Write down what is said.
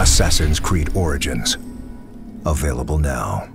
Assassin's Creed Origins. Available now.